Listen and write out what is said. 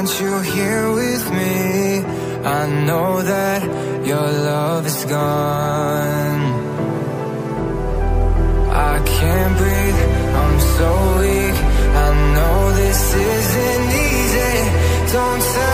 want you here with me? I know that your love is gone. I can't breathe, I'm so weak. I know this isn't easy. Don't tell